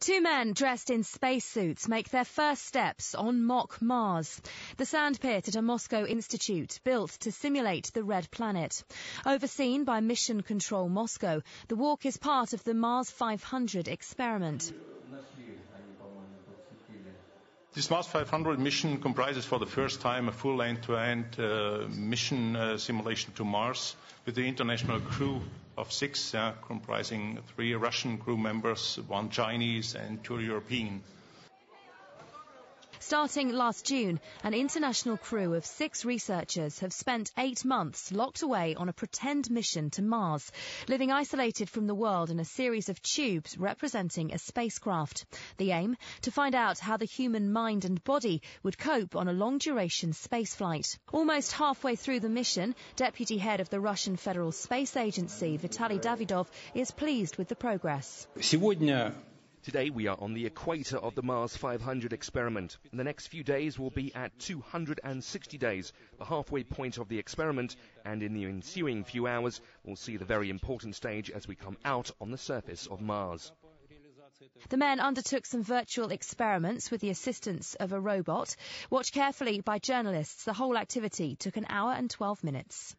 Two men dressed in spacesuits make their first steps on mock Mars, the sandpit at a Moscow institute built to simulate the red planet. Overseen by Mission Control Moscow, the walk is part of the Mars 500 experiment. This Mars 500 mission comprises for the first time a full end-to-end uh, mission uh, simulation to Mars with the international crew of six, uh, comprising three Russian crew members, one Chinese and two European. Starting last June, an international crew of six researchers have spent eight months locked away on a pretend mission to Mars, living isolated from the world in a series of tubes representing a spacecraft. The aim? To find out how the human mind and body would cope on a long duration spaceflight. Almost halfway through the mission, deputy head of the Russian Federal Space Agency, Vitaly Davydov, is pleased with the progress. Сегодня Today we are on the equator of the Mars 500 experiment. In the next few days we'll be at 260 days, the halfway point of the experiment, and in the ensuing few hours we'll see the very important stage as we come out on the surface of Mars. The men undertook some virtual experiments with the assistance of a robot. Watched carefully by journalists, the whole activity took an hour and 12 minutes.